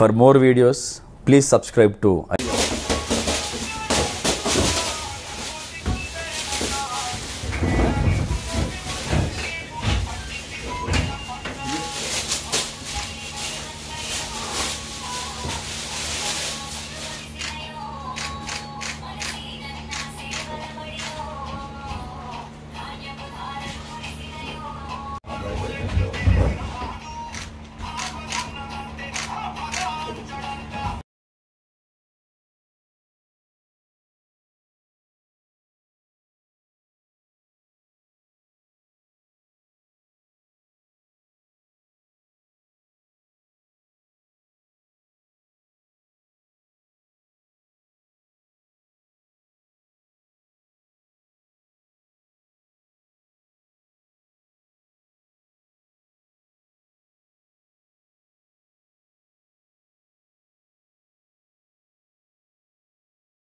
For more videos, please subscribe to